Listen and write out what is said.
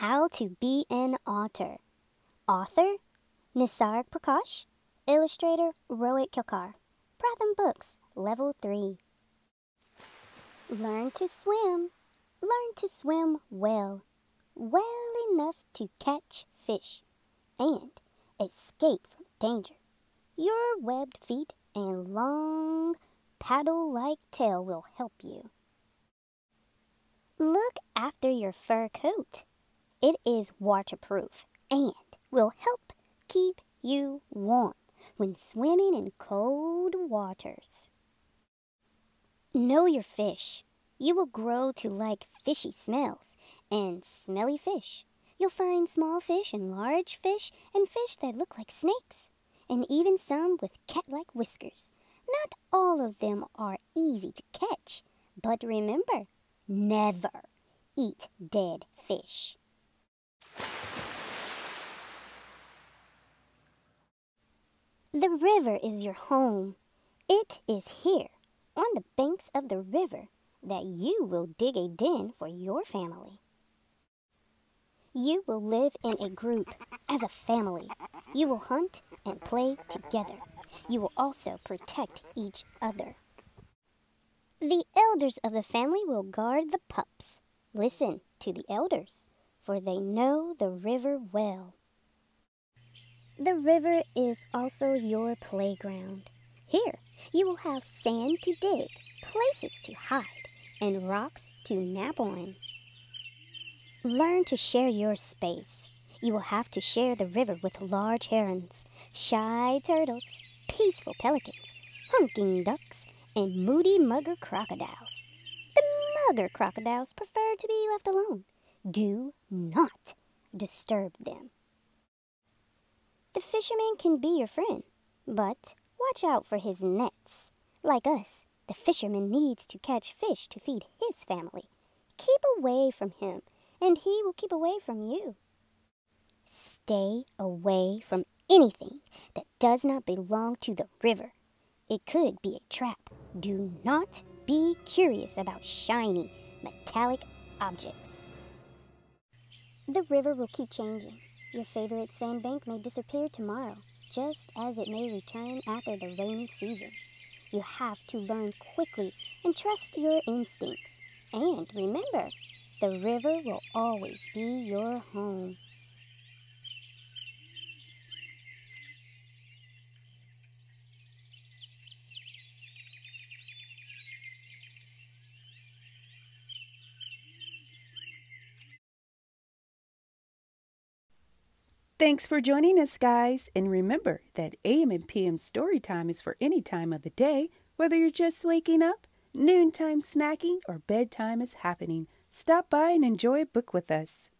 How to Be an Otter. Author Nisarg Prakash. Illustrator Rohit Kelkar. Pratham Books, Level 3. Learn to swim. Learn to swim well. Well enough to catch fish and escape from danger. Your webbed feet and long paddle like tail will help you. Look after your fur coat. It is waterproof and will help keep you warm when swimming in cold waters. Know your fish. You will grow to like fishy smells and smelly fish. You'll find small fish and large fish and fish that look like snakes, and even some with cat like whiskers. Not all of them are easy to catch, but remember, never eat dead fish. The river is your home. It is here, on the banks of the river, that you will dig a den for your family. You will live in a group as a family. You will hunt and play together. You will also protect each other. The elders of the family will guard the pups. Listen to the elders, for they know the river well. The river is also your playground. Here, you will have sand to dig, places to hide, and rocks to nap on. Learn to share your space. You will have to share the river with large herons, shy turtles, peaceful pelicans, honking ducks, and moody mugger crocodiles. The mugger crocodiles prefer to be left alone. Do not disturb them. The fisherman can be your friend, but watch out for his nets. Like us, the fisherman needs to catch fish to feed his family. Keep away from him, and he will keep away from you. Stay away from anything that does not belong to the river. It could be a trap. Do not be curious about shiny, metallic objects. The river will keep changing. Your favorite sandbank may disappear tomorrow, just as it may return after the rainy season. You have to learn quickly and trust your instincts. And remember, the river will always be your home. Thanks for joining us, guys. And remember that AM and PM story time is for any time of the day, whether you're just waking up, noontime snacking, or bedtime is happening. Stop by and enjoy a book with us.